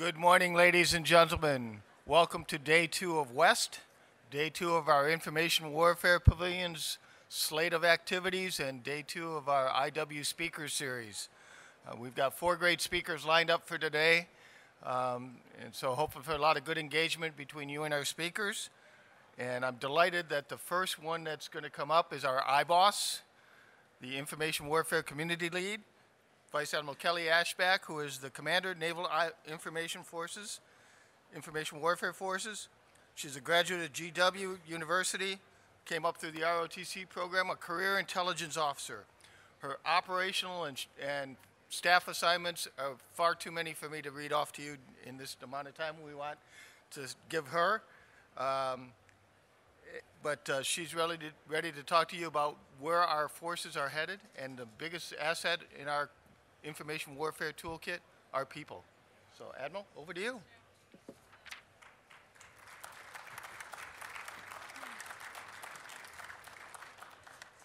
Good morning, ladies and gentlemen. Welcome to day two of West, day two of our Information Warfare Pavilion's slate of activities, and day two of our IW Speaker Series. Uh, we've got four great speakers lined up for today, um, and so hoping for a lot of good engagement between you and our speakers. And I'm delighted that the first one that's going to come up is our IBOS, the Information Warfare Community Lead. Vice Admiral Kelly Aeschbach, who is the Commander, Naval Information Forces, Information Warfare Forces. She's a graduate of GW University, came up through the ROTC program, a career intelligence officer. Her operational and, and staff assignments are far too many for me to read off to you in this amount of time we want to give her. Um, but uh, she's ready to, ready to talk to you about where our forces are headed and the biggest asset in our information warfare toolkit, our people. So, Admiral, over to you.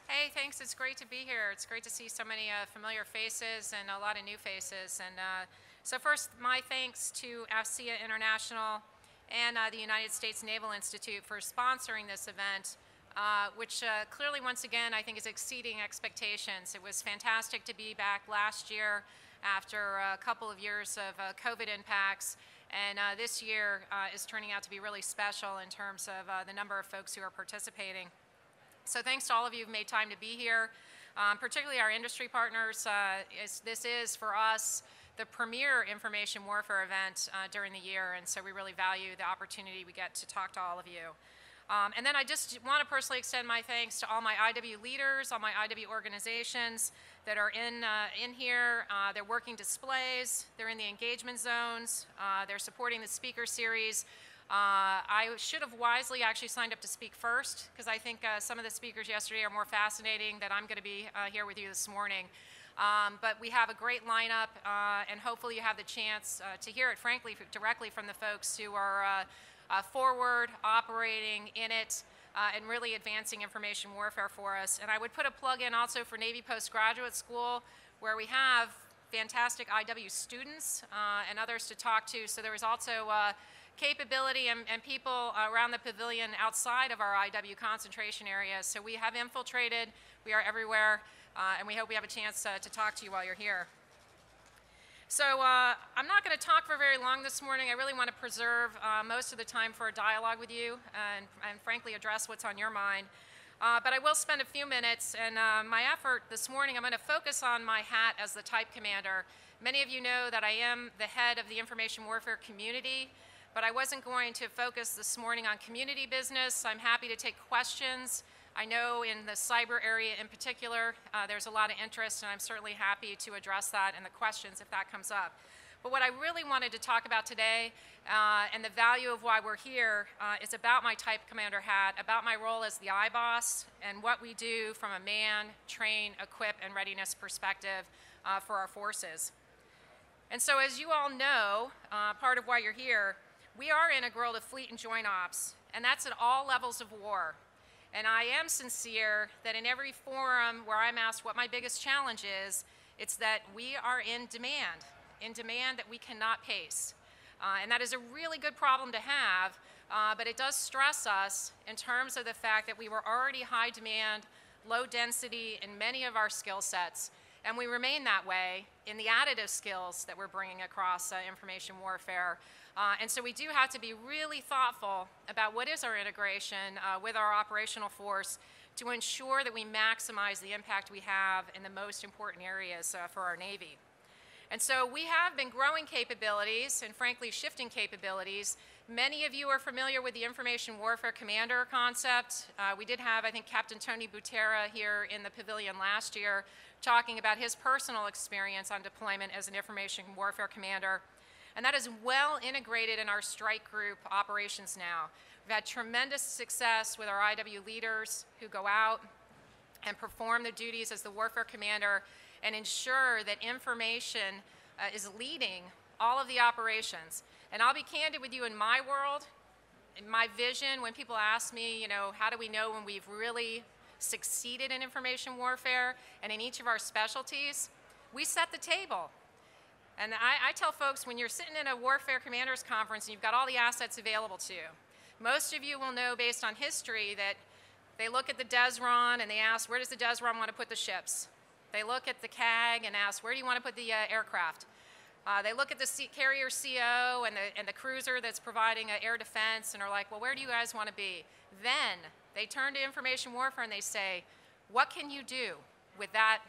Hey, thanks. It's great to be here. It's great to see so many uh, familiar faces and a lot of new faces. And uh, so first, my thanks to AFCEA International and uh, the United States Naval Institute for sponsoring this event uh, which uh, clearly, once again, I think is exceeding expectations. It was fantastic to be back last year after a couple of years of uh, COVID impacts. And uh, this year uh, is turning out to be really special in terms of the number of folks who are participating. So thanks to all of you who've made time to be here, um, particularly our industry partners. Is, this is, for us, the premier information warfare event uh, during the year, and so we really value the opportunity we get to talk to all of you. Um, and then I just want to personally extend my thanks to all my IW leaders, all my IW organizations that are in, uh, in here. Uh, they're working displays, they're in the engagement zones, uh, they're supporting the speaker series. Uh, I should have wisely actually signed up to speak first because I think uh, some of the speakers yesterday are more fascinating than I'm going to be uh, here with you this morning. Um, but we have a great lineup, and hopefully you have the chance to hear it, frankly, directly from the folks who are uh, forward, operating in it, uh, and really advancing information warfare for us. And I would put a plug in also for Navy Postgraduate School, where we have fantastic IW students uh, and others to talk to. So there is also uh, capability and, and people around the pavilion outside of our IW concentration area. So we have infiltrated, we are everywhere, uh, and we hope we have a chance uh, to talk to you while you're here. So uh, I'm not going to talk for very long this morning. I really want to preserve uh, most of the time for a dialogue with you and, and frankly address what's on your mind. Uh, but I will spend a few minutes, and uh, my effort this morning, I'm going to focus on my hat as the type commander. Many of you know that I am the head of the information warfare community, but I wasn't going to focus this morning on community business. I'm happy to take questions. I know in the cyber area in particular, uh, there's a lot of interest, and I'm certainly happy to address that and the questions if that comes up. But what I really wanted to talk about today uh, and the value of why we're here uh, is about my type commander hat, about my role as the IBOS, and what we do from a man, train, equip, and readiness perspective uh, for our forces. And so as you all know, uh, part of why you're here, we are in a world of fleet and joint ops, and that's at all levels of war. And I am sincere that in every forum where I'm asked what my biggest challenge is, it's that we are in demand, in demand that we cannot pace. Uh, and that is a really good problem to have, uh, but it does stress us in terms of the fact that we were already high demand, low density in many of our skill sets, and we remain that way in the additive skills that we're bringing across uh, information warfare. Uh, and so we do have to be really thoughtful about what is our integration uh, with our operational force to ensure that we maximize the impact we have in the most important areas uh, for our Navy. And so we have been growing capabilities and frankly shifting capabilities. Many of you are familiar with the information warfare commander concept. Uh, we did have, I think, Captain Tony Butera here in the pavilion last year talking about his personal experience on deployment as an information warfare commander. And that is well integrated in our strike group operations now. We've had tremendous success with our IW leaders who go out and perform the duties as the warfare commander and ensure that information uh, is leading all of the operations. And I'll be candid with you in my world, in my vision, when people ask me, you know, how do we know when we've really succeeded in information warfare and in each of our specialties, we set the table. And I, I, tell folks when you're sitting in a Warfare Commanders Conference and you've got all the assets available to you, most of you will know based on history that they look at the Desron and they ask, where does the Desron want to put the ships? They look at the CAG and ask, where do you want to put the uh, aircraft? Uh, they look at the C carrier CO and the, and the cruiser that's providing uh, air defense and are like, well, where do you guys want to be? Then they turn to information warfare and they say, what can you do with that,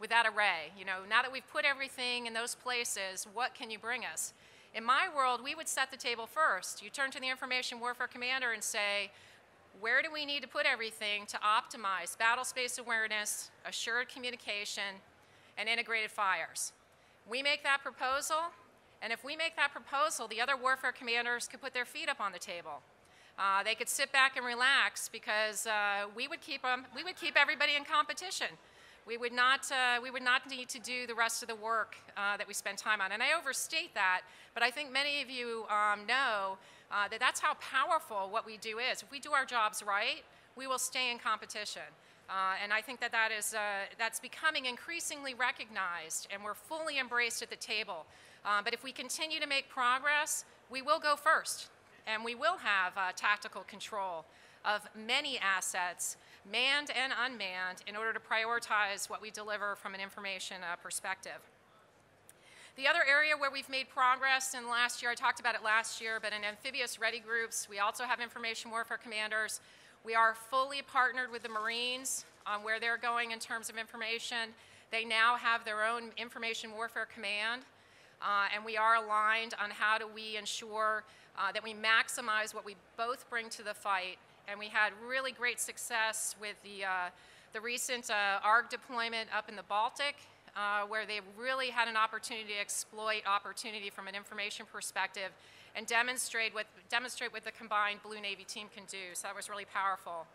with that array? You know, now that we've put everything in those places, what can you bring us? In my world, we would set the table first. You turn to the information warfare commander and say, where do we need to put everything to optimize battle space awareness, assured communication, and integrated fires? We make that proposal, and if we make that proposal, the other warfare commanders could put their feet up on the table. Uh, they could sit back and relax because uh, we would keep them, we would keep everybody in competition. We would not, uh, we would not need to do the rest of the work uh, that we spend time on. And I overstate that, but I think many of you um, know uh, that that's how powerful what we do is. If we do our jobs right, we will stay in competition. Uh, and I think that that is, uh, that's becoming increasingly recognized and we're fully embraced at the table. Uh, but if we continue to make progress, we will go first and we will have tactical control of many assets, manned and unmanned, in order to prioritize what we deliver from an information uh, perspective. The other area where we've made progress in last year, I talked about it last year, but in amphibious ready groups, we also have information warfare commanders we are fully partnered with the Marines on where they're going in terms of information. They now have their own information warfare command, uh, and we are aligned on how do we ensure uh, that we maximize what we both bring to the fight. And we had really great success with the, uh, the recent uh, ARG deployment up in the Baltic, uh, where they really had an opportunity to exploit opportunity from an information perspective and demonstrate what, demonstrate what the combined Blue Navy team can do. So that was really powerful.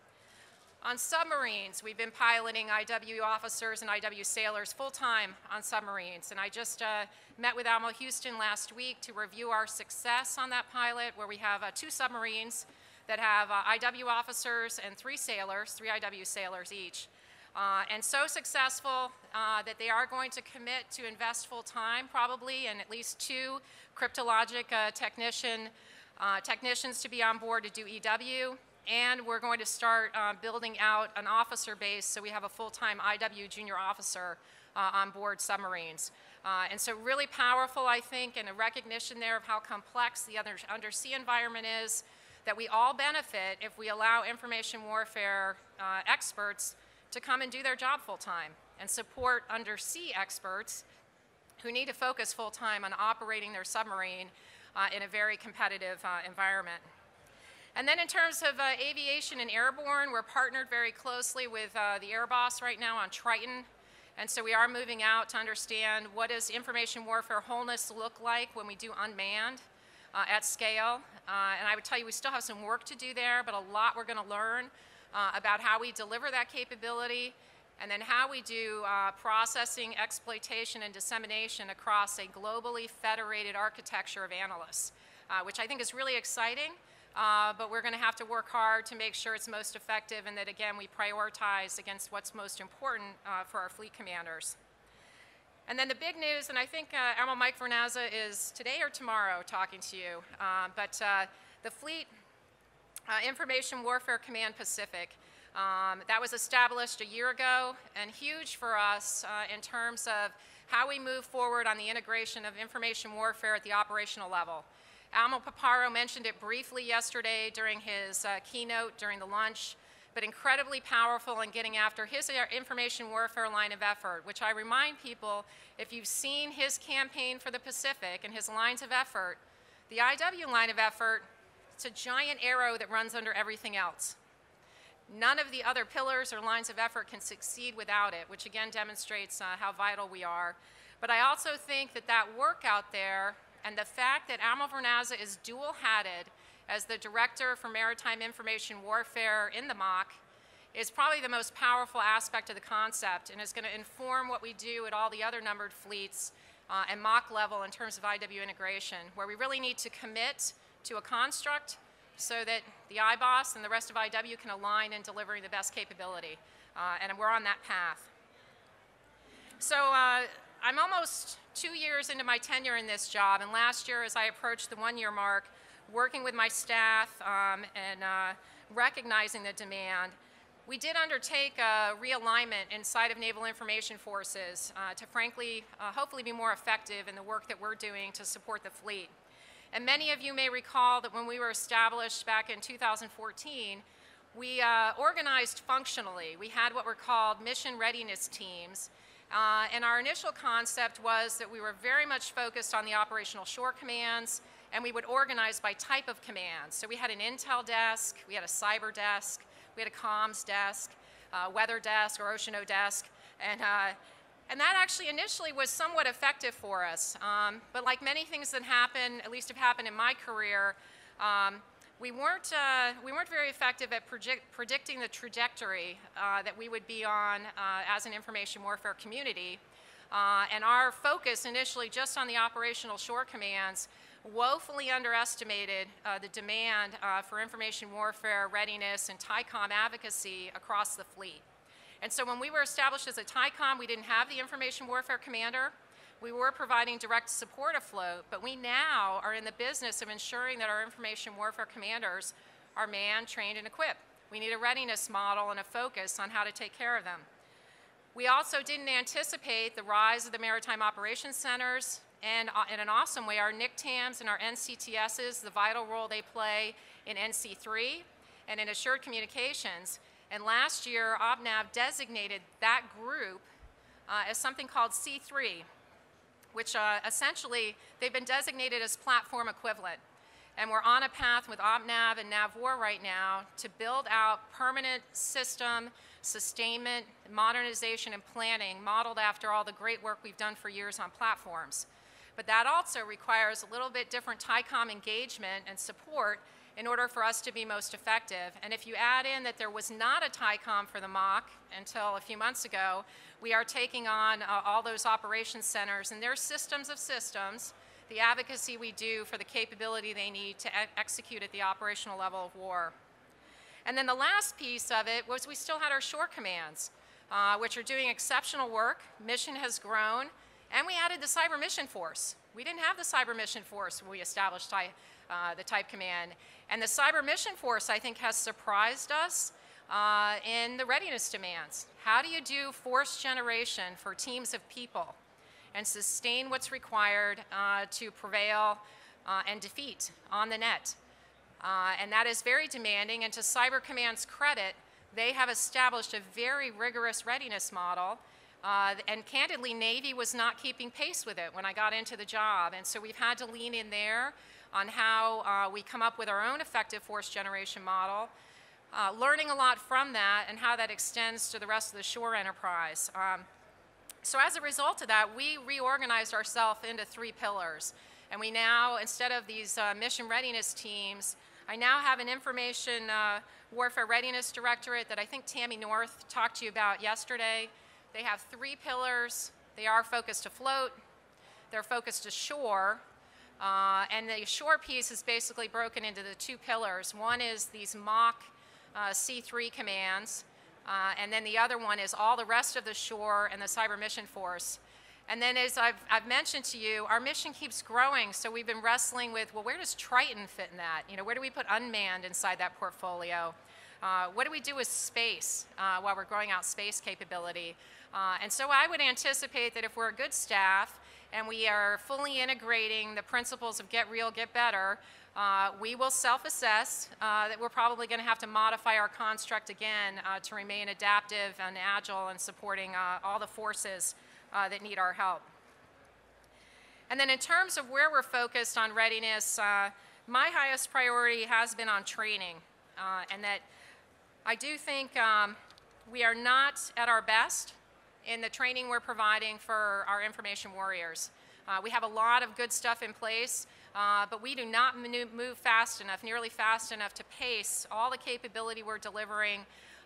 On submarines, we've been piloting IW officers and IW sailors full-time on submarines. And I just uh, met with Admiral Houston last week to review our success on that pilot, where we have uh, two submarines that have uh, IW officers and three sailors, three IW sailors each. Uh, and so successful uh, that they are going to commit to invest full time, probably, in at least two cryptologic uh, technician, uh, technicians to be on board to do EW. And we're going to start uh, building out an officer base so we have a full time IW junior officer uh, on board submarines. and so, really powerful, I think, and a recognition there of how complex the under undersea environment is. That we all benefit if we allow information warfare experts to come and do their job full time and support undersea experts who need to focus full time on operating their submarine uh, in a very competitive uh, environment. And then in terms of uh, aviation and airborne, we're partnered very closely with uh, the Airboss right now on Triton. And so we are moving out to understand what does information warfare wholeness look like when we do unmanned uh, at scale. Uh, and I would tell you we still have some work to do there, but a lot we're going to learn uh, about how we deliver that capability, and then how we do uh, processing, exploitation, and dissemination across a globally federated architecture of analysts, uh, which I think is really exciting. Uh, but we're going to have to work hard to make sure it's most effective and that, again, we prioritize against what's most important uh, for our fleet commanders. And then the big news, and I think uh, Admiral Mike Vernazza is today or tomorrow talking to you, uh, but the fleet uh, Information Warfare Command Pacific. Um, that was established a year ago and huge for us uh, in terms of how we move forward on the integration of information warfare at the operational level. Admiral Paparo mentioned it briefly yesterday during his uh, keynote during the lunch, but incredibly powerful in getting after his information warfare line of effort, which I remind people, if you've seen his campaign for the Pacific and his lines of effort, the IW line of effort it's a giant arrow that runs under everything else. None of the other pillars or lines of effort can succeed without it, which again demonstrates uh, how vital we are. But I also think that that work out there and the fact that Admiral Vernazza is dual-hatted as the Director for Maritime Information Warfare in the MOC is probably the most powerful aspect of the concept and is going to inform what we do at all the other numbered fleets uh, and MOC level in terms of IW integration, where we really need to commit to a construct so that the IBOS and the rest of IW can align in delivering the best capability. Uh, and we're on that path. So uh, I'm almost two years into my tenure in this job, and last year, as I approached the one year mark, working with my staff um, and uh, recognizing the demand, we did undertake a realignment inside of Naval Information Forces uh, to frankly, uh, hopefully be more effective in the work that we're doing to support the fleet. And many of you may recall that when we were established back in 2014, we uh, organized functionally. We had what were called mission readiness teams. Uh, and our initial concept was that we were very much focused on the operational shore commands, and we would organize by type of command. So we had an intel desk, we had a cyber desk, we had a comms desk, uh, weather desk, or ocean desk, and, uh, and that actually initially was somewhat effective for us. Um, but like many things that happen, at least have happened in my career, um, we weren't, uh, we weren't very effective at predict, predicting the trajectory uh, that we would be on uh, as an information warfare community. Uh, and our focus initially just on the operational shore commands woefully underestimated uh, the demand uh, for information warfare readiness and TYCOM advocacy across the fleet. And so when we were established as a TYCOM, we didn't have the information warfare commander. We were providing direct support afloat, but we now are in the business of ensuring that our information warfare commanders are manned, trained, and equipped. We need a readiness model and a focus on how to take care of them. We also didn't anticipate the rise of the maritime operations centers and uh, in an awesome way, our NCTAMs and our NCTSs, the vital role they play in NC3 and in assured communications. And last year, OPNAV designated that group uh, as something called C3, which uh, essentially they've been designated as platform equivalent. And we're on a path with OPNAV and NAVWAR right now to build out permanent system sustainment, modernization, and planning modeled after all the great work we've done for years on platforms. But that also requires a little bit different TYCOM engagement and support in order for us to be most effective. And if you add in that there was not a TYCOM for the MOC until a few months ago, we are taking on uh, all those operations centers and their systems of systems, the advocacy we do for the capability they need to e execute at the operational level of war. And then the last piece of it was we still had our shore commands, uh, which are doing exceptional work. Mission has grown. And we added the Cyber Mission Force. We didn't have the Cyber Mission Force when we established uh, the Type Command. And the Cyber Mission Force, I think, has surprised us uh, in the readiness demands. How do you do force generation for teams of people and sustain what's required uh, to prevail uh, and defeat on the net? Uh, and that is very demanding. And to Cyber Command's credit, they have established a very rigorous readiness model uh, and candidly, Navy was not keeping pace with it when I got into the job. And so we've had to lean in there on how uh, we come up with our own effective force generation model, uh, learning a lot from that and how that extends to the rest of the shore enterprise. Um, so as a result of that, we reorganized ourselves into three pillars. And we now, instead of these uh, mission readiness teams, I now have an information uh, warfare readiness directorate that I think Tammy North talked to you about yesterday. They have three pillars. They are focused afloat. They're focused ashore. Uh, and the shore piece is basically broken into the two pillars. One is these MOC uh, C3 commands, uh, and then the other one is all the rest of the shore and the cyber mission force. And then as I've, I've, mentioned to you, our mission keeps growing, so we've been wrestling with, well, where does Triton fit in that? You know, where do we put unmanned inside that portfolio? Uh, what do we do with space uh, while we're growing out space capability? Uh, and so I would anticipate that if we're a good staff and we are fully integrating the principles of get real, get better, uh, we will self-assess uh, that we're probably going to have to modify our construct again uh, to remain adaptive and agile and supporting uh, all the forces uh, that need our help. And then in terms of where we're focused on readiness, my highest priority has been on training. and that I do think um, we are not at our best in the training we're providing for our information warriors. Uh, we have a lot of good stuff in place, uh, but we do not move fast enough, nearly fast enough to pace all the capability we're delivering.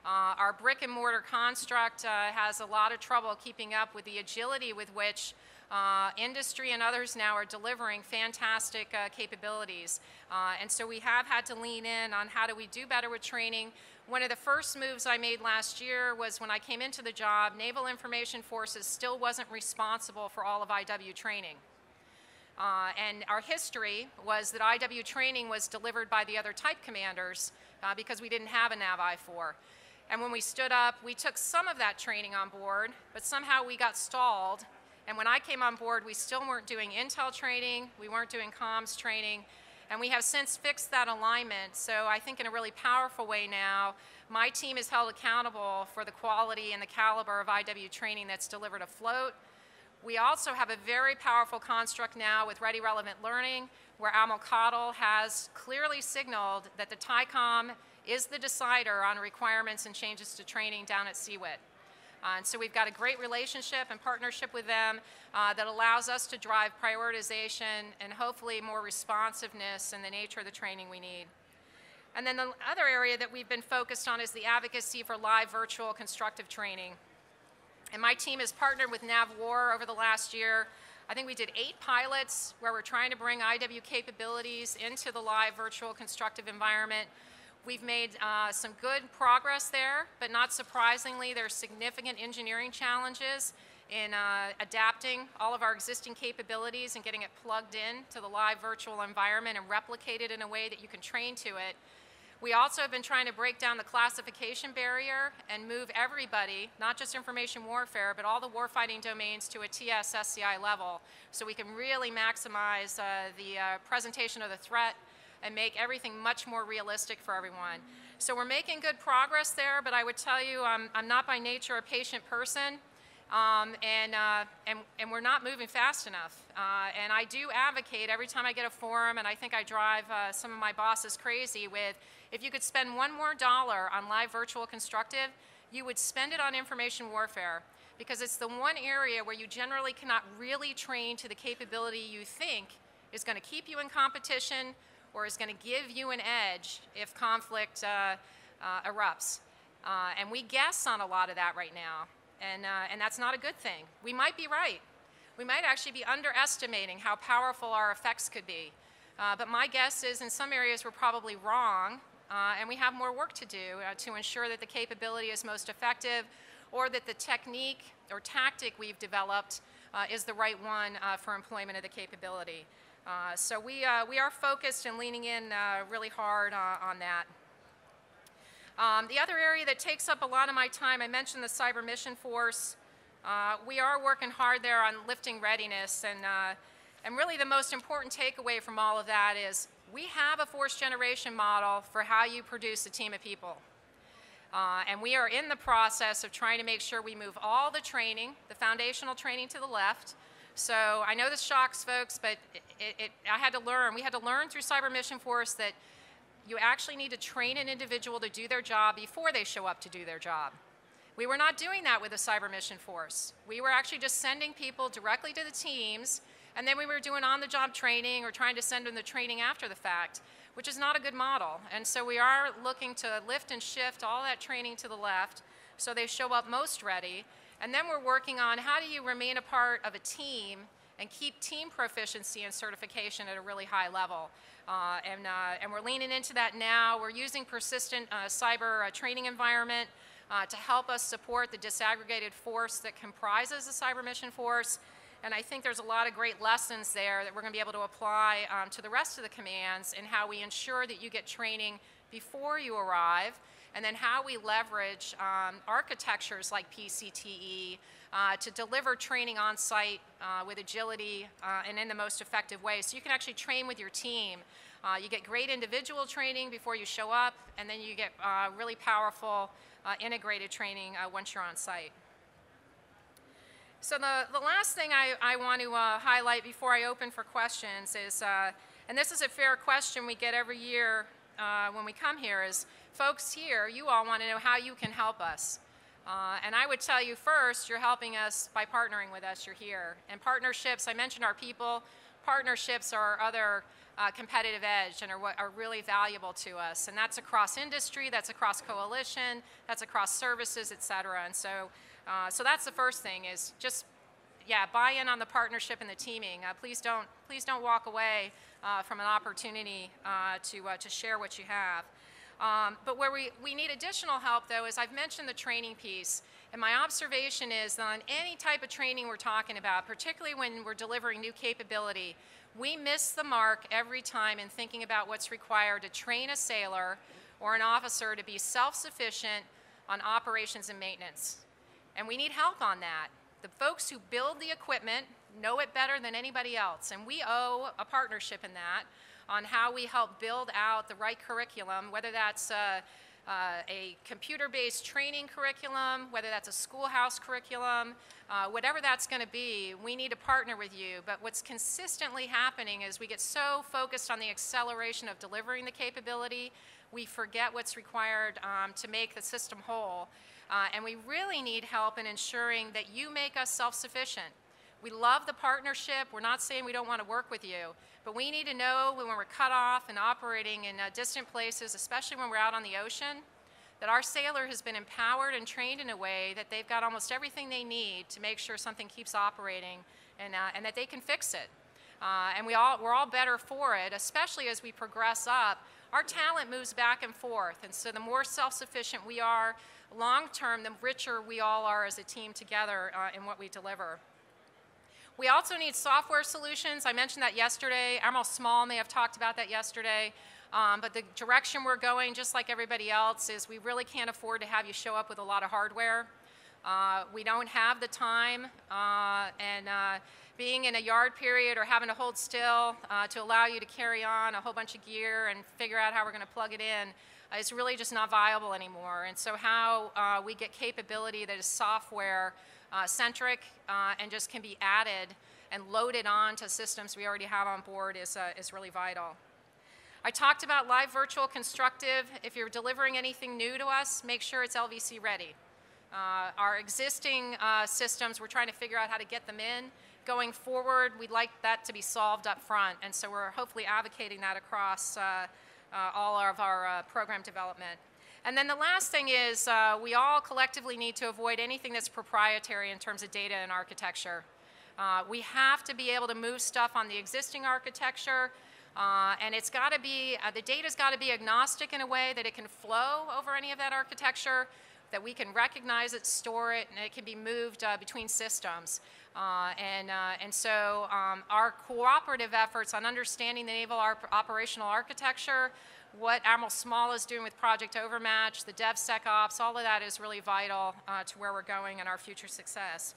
Uh, our brick and mortar construct uh, has a lot of trouble keeping up with the agility with which uh, industry and others now are delivering fantastic uh, capabilities. And so we have had to lean in on how do we do better with training. One of the first moves I made last year was when I came into the job, Naval Information Forces still wasn't responsible for all of IW training. Uh, and our history was that IW training was delivered by the other type commanders uh, because we didn't have a NAVIFOR. And when we stood up, we took some of that training on board, but somehow we got stalled. And when I came on board, we still weren't doing intel training, we weren't doing comms training, and we have since fixed that alignment. So I think in a really powerful way now, my team is held accountable for the quality and the caliber of IW training that's delivered afloat. We also have a very powerful construct now with Ready Relevant Learning, where Admiral Cottle has clearly signaled that the TYCOM is the decider on requirements and changes to training down at CIWT. Uh, and so we've got a great relationship and partnership with them uh, that allows us to drive prioritization and hopefully more responsiveness in the nature of the training we need. And then the other area that we've been focused on is the advocacy for live virtual constructive training. And my team has partnered with NAVWAR over the last year. I think we did eight pilots where we're trying to bring IW capabilities into the live virtual constructive environment. We've made uh, some good progress there, but not surprisingly, there's significant engineering challenges in uh, adapting all of our existing capabilities and getting it plugged in to the live virtual environment and replicated in a way that you can train to it. We also have been trying to break down the classification barrier and move everybody, not just information warfare, but all the warfighting domains to a TS SCI level so we can really maximize uh, the uh, presentation of the threat and make everything much more realistic for everyone. So we're making good progress there, but I would tell you I'm, I'm not by nature a patient person. Um, and, uh, and, and we're not moving fast enough. Uh, and I do advocate every time I get a forum, and I think I drive uh, some of my bosses crazy with if you could spend one more dollar on live virtual constructive, you would spend it on information warfare because it's the one area where you generally cannot really train to the capability you think is going to keep you in competition, or is going to give you an edge if conflict uh, uh, erupts. Uh, and we guess on a lot of that right now, and, uh, and that's not a good thing. We might be right. We might actually be underestimating how powerful our effects could be. Uh, but my guess is in some areas we're probably wrong, uh, and we have more work to do to ensure that the capability is most effective or that the technique or tactic we've developed is the right one for employment of the capability. Uh, so we, uh, we are focused and leaning in uh, really hard uh, on that. Um, the other area that takes up a lot of my time, I mentioned the Cyber Mission Force. Uh, we are working hard there on lifting readiness, and, and really the most important takeaway from all of that is we have a force generation model for how you produce a team of people. Uh, and we are in the process of trying to make sure we move all the training, the foundational training to the left, so I know this shocks folks, but it, it, I had to learn, we had to learn through Cyber Mission Force that you actually need to train an individual to do their job before they show up to do their job. We were not doing that with the Cyber Mission Force. We were actually just sending people directly to the teams, and then we were doing on-the-job training or trying to send them the training after the fact, which is not a good model. And so we are looking to lift and shift all that training to the left so they show up most ready, and then we're working on how do you remain a part of a team and keep team proficiency and certification at a really high level. Uh, and, uh, and we're leaning into that now. We're using persistent uh, cyber uh, training environment uh, to help us support the disaggregated force that comprises the cyber mission force. And I think there's a lot of great lessons there that we're going to be able to apply um, to the rest of the commands in how we ensure that you get training before you arrive and then how we leverage um, architectures like PCTE uh, to deliver training on site uh, with agility uh, and in the most effective way. So you can actually train with your team. Uh, you get great individual training before you show up, and then you get uh, really powerful uh, integrated training once you're on site. So the, the last thing I, I want to highlight before I open for questions is, and this is a fair question we get every year when we come here, is folks here, you all want to know how you can help us. Uh, and I would tell you first, you're helping us by partnering with us. You're here. And partnerships, I mentioned our people. Partnerships are our other uh, competitive edge and are what are really valuable to us. And that's across industry, that's across coalition, that's across services, et cetera. And so, uh, so that's the first thing is just, yeah, buy in on the partnership and the teaming. Uh, please don't, please don't walk away uh, from an opportunity uh, to, to share what you have. Um, but where we, we need additional help, though, is I've mentioned the training piece. And my observation is that on any type of training we're talking about, particularly when we're delivering new capability, we miss the mark every time in thinking about what's required to train a sailor or an officer to be self sufficient on operations and maintenance. And we need help on that. The folks who build the equipment know it better than anybody else, and we owe a partnership in that on how we help build out the right curriculum, whether that's uh, uh, a computer-based training curriculum, whether that's a schoolhouse curriculum, uh, whatever that's going to be, we need to partner with you. But what's consistently happening is we get so focused on the acceleration of delivering the capability, we forget what's required um, to make the system whole. Uh, and we really need help in ensuring that you make us self-sufficient. We love the partnership. We're not saying we don't want to work with you, but we need to know when we're cut off and operating in uh, distant places, especially when we're out on the ocean, that our sailor has been empowered and trained in a way that they've got almost everything they need to make sure something keeps operating and, uh, and that they can fix it. Uh, and we all, we're all better for it, especially as we progress up. Our talent moves back and forth, and so the more self-sufficient we are long term, the richer we all are as a team together uh, in what we deliver. We also need software solutions. I mentioned that yesterday. Admiral Small may have talked about that yesterday. Um, but the direction we're going, just like everybody else, is we really can't afford to have you show up with a lot of hardware. Uh, we don't have the time, uh, and uh, being in a yard period or having to hold still uh, to allow you to carry on a whole bunch of gear and figure out how we're going to plug it in uh, is really just not viable anymore. And so, how uh, we get capability that is software uh, centric uh, and just can be added and loaded onto systems we already have on board is, uh, is really vital. I talked about live virtual constructive. If you're delivering anything new to us, make sure it's LVC ready. Uh, our existing uh, systems, we're trying to figure out how to get them in. Going forward, we'd like that to be solved up front, and so we're hopefully advocating that across uh, all of our program development. And then the last thing is uh, we all collectively need to avoid anything that's proprietary in terms of data and architecture. Uh, we have to be able to move stuff on the existing architecture, uh, and it's got to be, uh, the data's got to be agnostic in a way that it can flow over any of that architecture, that we can recognize it, store it, and it can be moved uh, between systems. Uh, and, and so um, our cooperative efforts on understanding the naval operational architecture, what Admiral Small is doing with Project Overmatch, the DevSecOps, all of that is really vital uh, to where we're going and our future success.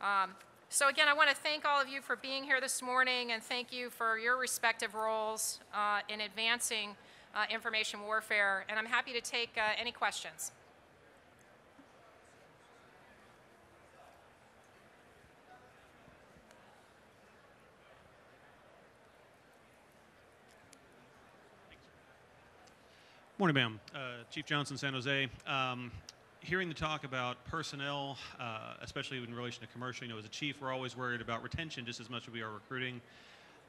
Um, so again, I want to thank all of you for being here this morning and thank you for your respective roles uh, in advancing uh, information warfare. And I'm happy to take uh, any questions. Morning, ma'am. Uh, Chief Johnson, San Jose. Um, hearing the talk about personnel, uh, especially in relation to commercial, you know, as a chief, we're always worried about retention just as much as we are recruiting.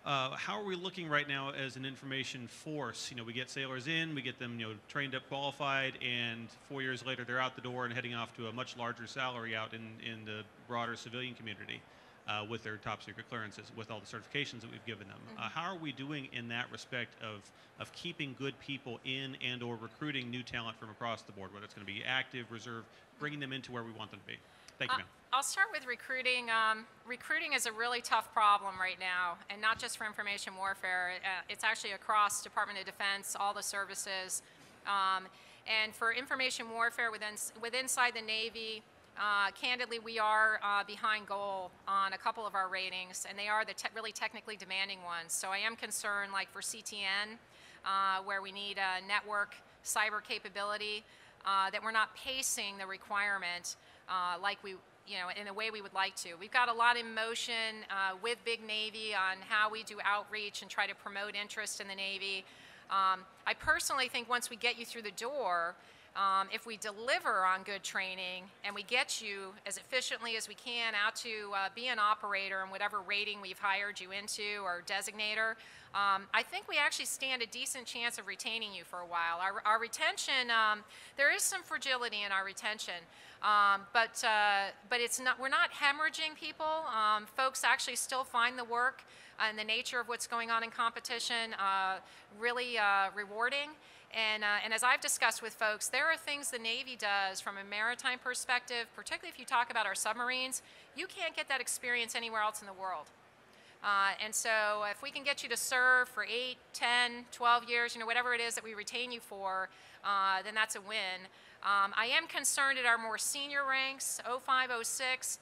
Uh, how are we looking right now as an information force? You know, we get sailors in, we get them, you know, trained up, qualified, and four years later they're out the door and heading off to a much larger salary out in, in the broader civilian community uh, with their top secret clearances, with all the certifications that we've given them. Uh, mm-hmm. how are we doing in that respect of, of keeping good people in and or recruiting new talent from across the board, whether it's going to be active, reserve, bringing them into where we want them to be? Thank you, uh, ma'am. I'll start with recruiting. Um, recruiting is a really tough problem right now, and not just for information warfare. Uh, it's actually across Department of Defense, all the services. Um, and for information warfare within, within inside the Navy, uh, candidly, we are uh, behind goal on a couple of our ratings, and they are the te really technically demanding ones. So I am concerned, like for CTN, uh, where we need a network cyber capability, uh, that we're not pacing the requirement uh, like we, you know, in the way we would like to. We've got a lot in motion uh, with Big Navy on how we do outreach and try to promote interest in the Navy. Um, I personally think once we get you through the door, um, if we deliver on good training and we get you as efficiently as we can out to uh, be an operator in whatever rating we've hired you into or designator, um, I think we actually stand a decent chance of retaining you for a while. Our, our retention, um, there is some fragility in our retention, um, but uh, but it's not. We're not hemorrhaging people. Um, folks actually still find the work and the nature of what's going on in competition uh, really uh, rewarding. And, uh, and as I've discussed with folks, there are things the Navy does from a maritime perspective, particularly if you talk about our submarines. You can't get that experience anywhere else in the world. Uh, and so if we can get you to serve for 8, 10, 12 years, you know, whatever it is that we retain you for, uh, then that's a win. Um, I am concerned at our more senior ranks, 05, 06.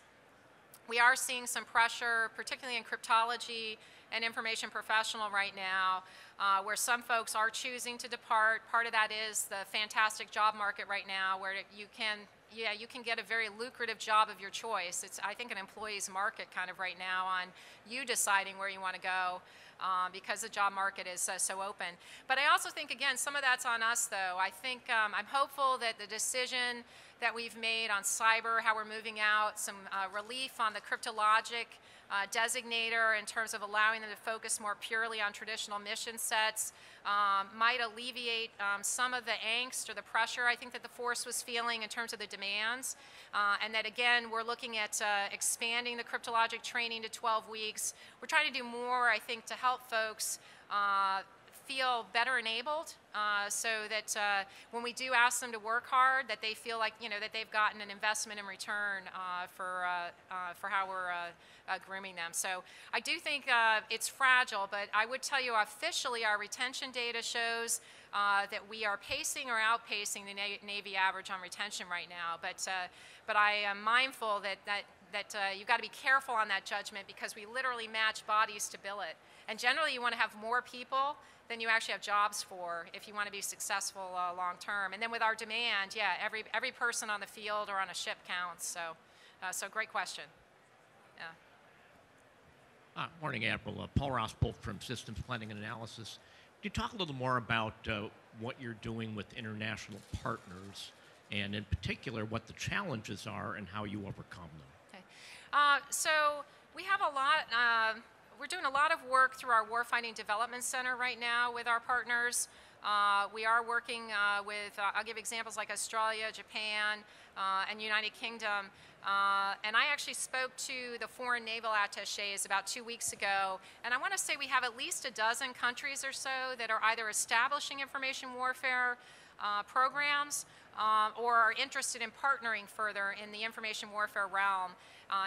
We are seeing some pressure, particularly in cryptology and information professional right now, uh, where some folks are choosing to depart. Part of that is the fantastic job market right now, where you can yeah, you can get a very lucrative job of your choice. It's, I think, an employee's market kind of right now on you deciding where you want to go um, because the job market is uh, so open. But I also think, again, some of that's on us, though. I think um, I'm hopeful that the decision that we've made on cyber, how we're moving out, some uh, relief on the cryptologic uh, designator in terms of allowing them to focus more purely on traditional mission sets um, might alleviate um, some of the angst or the pressure I think that the force was feeling in terms of the demands. Uh, and that again, we're looking at uh, expanding the cryptologic training to 12 weeks. We're trying to do more, I think, to help folks uh, feel better enabled uh, so that uh, when we do ask them to work hard, that they feel like, you know, that they've gotten an investment in return uh, for, uh, uh, for how we're uh, grooming them. So I do think it's fragile, but I would tell you officially our retention data shows that we are pacing or outpacing the Na Navy average on retention right now. But, but I am mindful that, that, that you've got to be careful on that judgment because we literally match bodies to billet. And generally you want to have more people than you actually have jobs for if you want to be successful uh, long term. And then with our demand, yeah, every, every person on the field or on a ship counts. So, uh, so great question. Uh, morning, Admiral. Uh, Paul Ross-Bolt from Systems Planning and Analysis. Could you talk a little more about uh, what you're doing with international partners, and in particular, what the challenges are and how you overcome them? Okay. Uh, so we have a lot we're doing a lot of work through our Warfighting Development Center right now with our partners. Uh, we are working uh, with, uh, I'll give examples like Australia, Japan, uh, and United Kingdom. Uh, and I actually spoke to the foreign naval attaches about two weeks ago. And I want to say we have at least a dozen countries or so that are either establishing information warfare uh, programs or are interested in partnering further in the information warfare realm.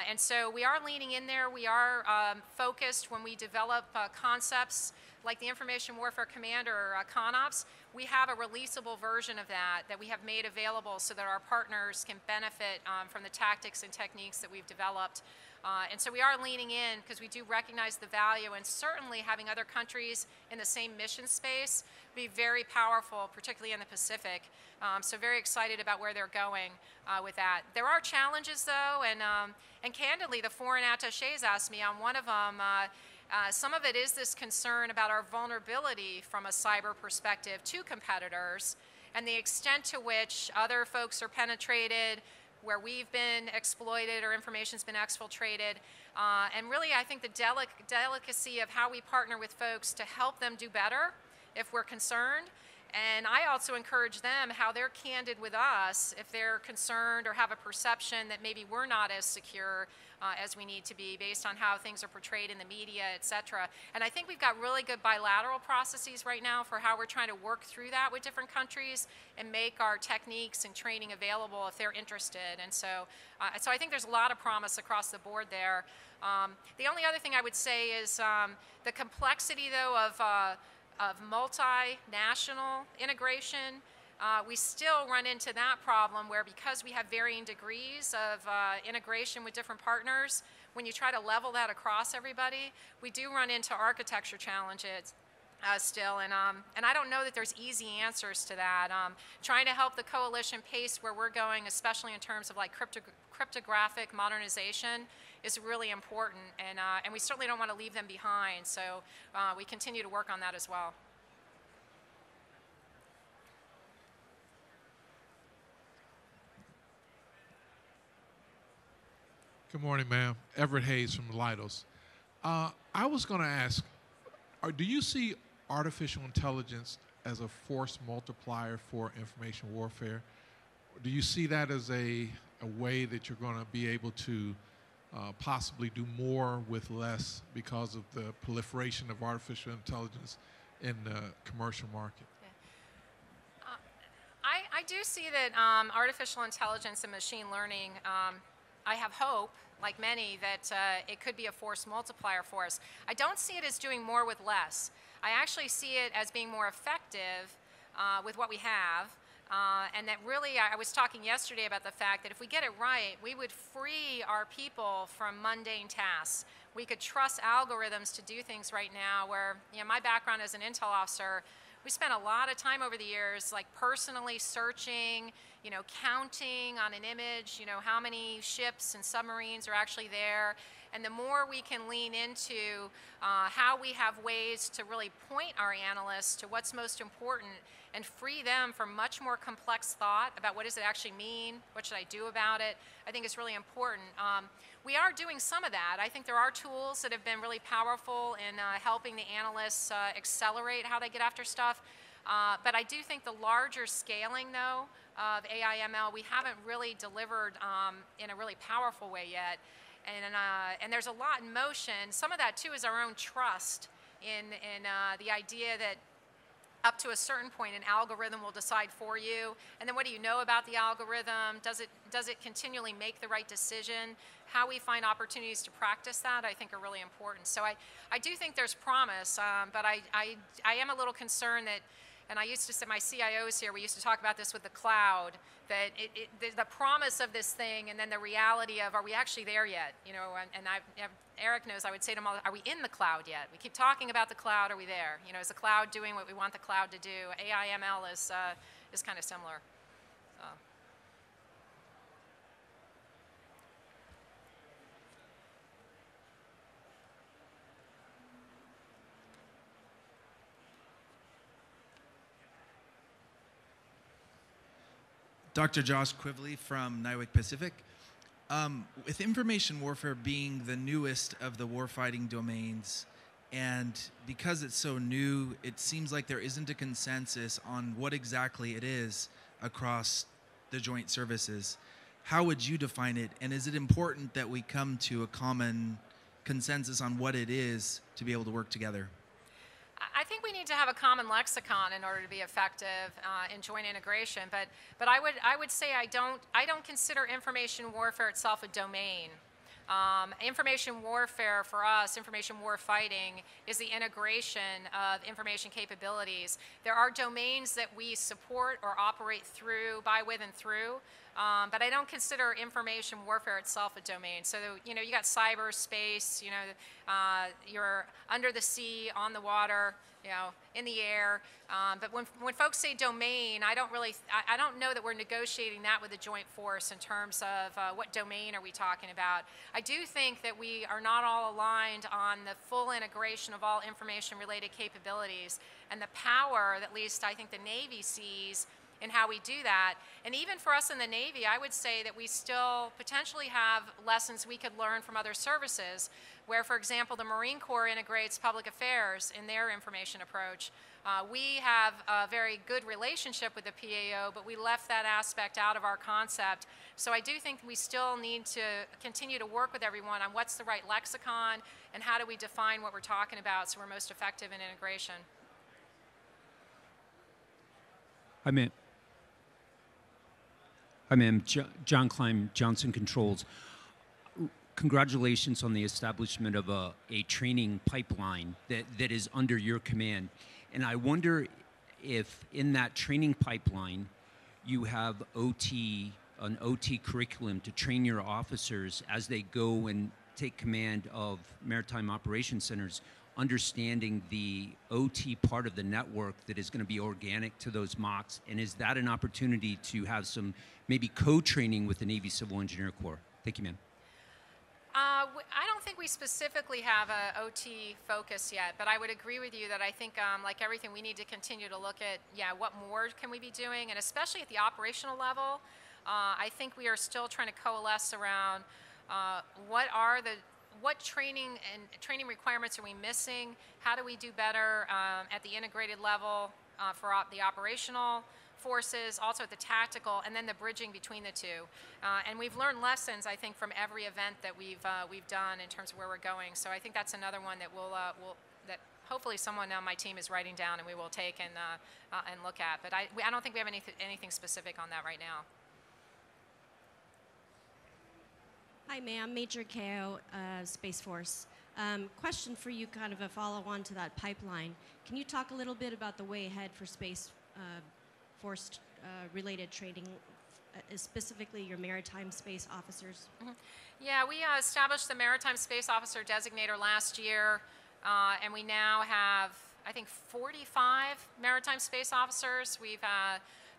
And so we are leaning in there. We are um, focused when we develop concepts like the Information Warfare Command or uh, CONOPS. We have a releasable version of that that we have made available so that our partners can benefit um, from the tactics and techniques that we've developed. Uh, and so we are leaning in because we do recognize the value and certainly having other countries in the same mission space be very powerful, particularly in the Pacific. Um, so very excited about where they're going uh, with that. There are challenges though, and, um, and candidly, the foreign attaches asked me on one of them, uh, uh, some of it is this concern about our vulnerability from a cyber perspective to competitors and the extent to which other folks are penetrated, where we've been exploited or information's been exfiltrated. Uh, and really, I think the delic delicacy of how we partner with folks to help them do better if we're concerned. And I also encourage them how they're candid with us if they're concerned or have a perception that maybe we're not as secure uh, as we need to be based on how things are portrayed in the media, et cetera. And I think we've got really good bilateral processes right now for how we're trying to work through that with different countries and make our techniques and training available if they're interested. And so, uh, so I think there's a lot of promise across the board there. Um, the only other thing I would say is um, the complexity, though, of, uh, of multinational integration uh, we still run into that problem where because we have varying degrees of uh, integration with different partners, when you try to level that across everybody, we do run into architecture challenges. Uh, still, and um, and I don't know that there's easy answers to that. Um, trying to help the coalition pace where we're going, especially in terms of like crypto cryptographic modernization, is really important, and uh, and we certainly don't want to leave them behind. So uh, we continue to work on that as well. Good morning, ma'am. Everett Hayes from Leidos. Uh, I was going to ask, are, do you see artificial intelligence as a force multiplier for information warfare? Do you see that as a, a way that you're going to be able to uh, possibly do more with less because of the proliferation of artificial intelligence in the commercial market? I do see that um, artificial intelligence and machine learning, um, I have hope, like many, that uh, it could be a force multiplier for us. I don't see it as doing more with less. I actually see it as being more effective uh, with what we have. Uh, and that really, I was talking yesterday about the fact that if we get it right, we would free our people from mundane tasks. We could trust algorithms to do things right now where, you know, my background as an Intel officer, we spent a lot of time over the years like personally searching, you know, counting on an image, you know, how many ships and submarines are actually there. And the more we can lean into uh, how we have ways to really point our analysts to what's most important and free them from much more complex thought about what does it actually mean, what should I do about it, I think is really important. Um, we are doing some of that. I think there are tools that have been really powerful in uh, helping the analysts uh, accelerate how they get after stuff. Uh, but I do think the larger scaling, though, of AI/ML, we haven't really delivered um, in a really powerful way yet. And, uh, and there's a lot in motion. Some of that, too, is our own trust in, in uh, the idea that up to a certain point, an algorithm will decide for you. And then what do you know about the algorithm? Does it, does it continually make the right decision? How we find opportunities to practice that, I think, are really important. So I, I do think there's promise, um, but I, I, I am a little concerned that and I used to say, my CIOs here, we used to talk about this with the cloud, that it, it, the, the, promise of this thing and then the reality of, are we actually there yet? You know, and, and I've, Eric knows, I would say to him, all, are we in the cloud yet? We keep talking about the cloud, are we there? You know, is the cloud doing what we want the cloud to do? AI/ML is, uh, is kind of similar. Dr. Josh Quivley from NIWC Pacific. Um, with information warfare being the newest of the warfighting domains, and because it's so new, it seems like there isn't a consensus on what exactly it is across the joint services. How would you define it? And is it important that we come to a common consensus on what it is to be able to work together? I think we need to have a common lexicon in order to be effective uh, in joint integration. But, but I, would, I would say I don't, I don't consider information warfare itself a domain. Um, information warfare for us, information war fighting, is the integration of information capabilities. There are domains that we support or operate through, by, with, and through. Um, but I don't consider information warfare itself a domain. So, you know, you got cyberspace, you know, uh, you're under the sea, on the water, you know, in the air. Um, but when, when folks say domain, I don't really, I, I, don't know that we're negotiating that with the joint force in terms of uh, what domain are we talking about. I do think that we are not all aligned on the full integration of all information related capabilities and the power that at least I think the Navy sees in how we do that. And even for us in the Navy, I would say that we still potentially have lessons we could learn from other services, where, for example, the Marine Corps integrates public affairs in their information approach. Uh, we have a very good relationship with the PAO, but we left that aspect out of our concept. So I do think we still need to continue to work with everyone on what's the right lexicon and how do we define what we're talking about so we're most effective in integration. I mean, Hi, ma'am. John Klein, Johnson Controls. Congratulations on the establishment of a, a training pipeline that, that is under your command. And I wonder if in that training pipeline you have OT, an OT curriculum to train your officers as they go and take command of maritime operations centers understanding the OT part of the network that is going to be organic to those MOCs? And is that an opportunity to have some maybe co-training with the Navy Civil Engineer Corps? Thank you, ma'am. Uh, I don't think we specifically have a OT focus yet, but I would agree with you that I think, um, like everything, we need to continue to look at, yeah, what more can we be doing, and especially at the operational level, uh, I think we are still trying to coalesce around uh, what are the what training and training requirements are we missing? How do we do better um, at the integrated level uh, for op the operational forces, also at the tactical, and then the bridging between the two. Uh, and we've learned lessons, I think, from every event that we've uh, we've done in terms of where we're going. So I think that's another one that will uh, will that hopefully someone on my team is writing down and we will take and, uh, uh, and look at. But I, we, I don't think we have anything, anything specific on that right now. Hi, ma'am. Major Kao, uh, Space Force. Um, question for you, kind of a follow on to that pipeline. Can you talk a little bit about the way ahead for Space uh, Force uh, related training, uh, specifically your maritime space officers? Yeah, we uh, established the Maritime Space Officer Designator last year, and we now have, I think, 45 Maritime Space Officers. We've,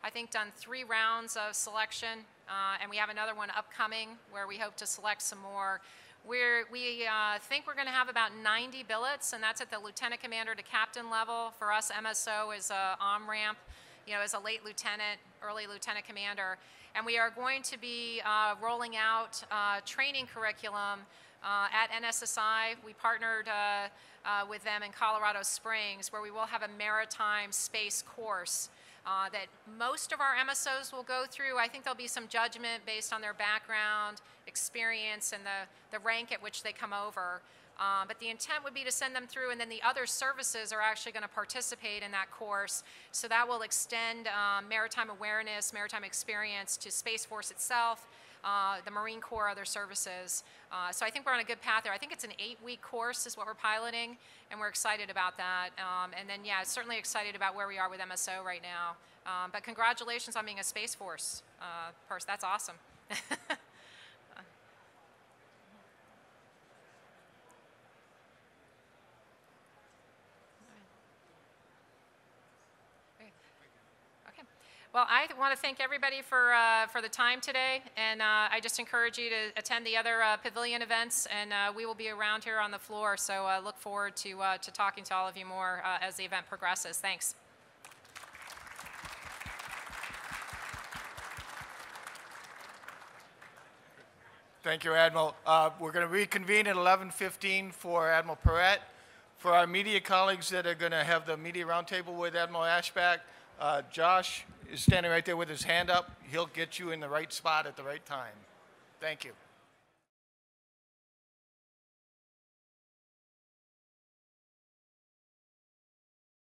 I think, done three rounds of selection, uh, and we have another one upcoming where we hope to select some more. We're, we uh, think we're going to have about 90 billets, and that's at the lieutenant commander to captain level. For us, MSO is a on ramp, you know, as a late lieutenant, early lieutenant commander. And we are going to be uh, rolling out uh, training curriculum uh, at NSSI. We partnered uh, uh, with them in Colorado Springs, where we will have a maritime space course uh, that most of our MSOs will go through. I think there'll be some judgment based on their background, experience, and the, the rank at which they come over. Uh, but the intent would be to send them through, and then the other services are actually going to participate in that course. So that will extend um, maritime awareness, maritime experience to Space Force itself, uh, the Marine Corps, other services. Uh, so I think we're on a good path there. I think it's an eight-week course is what we're piloting, and we're excited about that. Um, and then, yeah, certainly excited about where we are with MSO right now. Um, but congratulations on being a Space Force uh, person. That's awesome. Okay. Well, I want to thank everybody for, uh, for the time today, and uh, I just encourage you to attend the other uh, pavilion events, and uh, we will be around here on the floor, so uh, look forward to, uh, to talking to all of you more as the event progresses. Thanks. Thank you, Admiral. We're going to reconvene at 11:15 for Admiral Perret. For our media colleagues that are going to have the media roundtable with Admiral Aeschbach, Josh is standing right there with his hand up. He'll get you in the right spot at the right time. Thank you.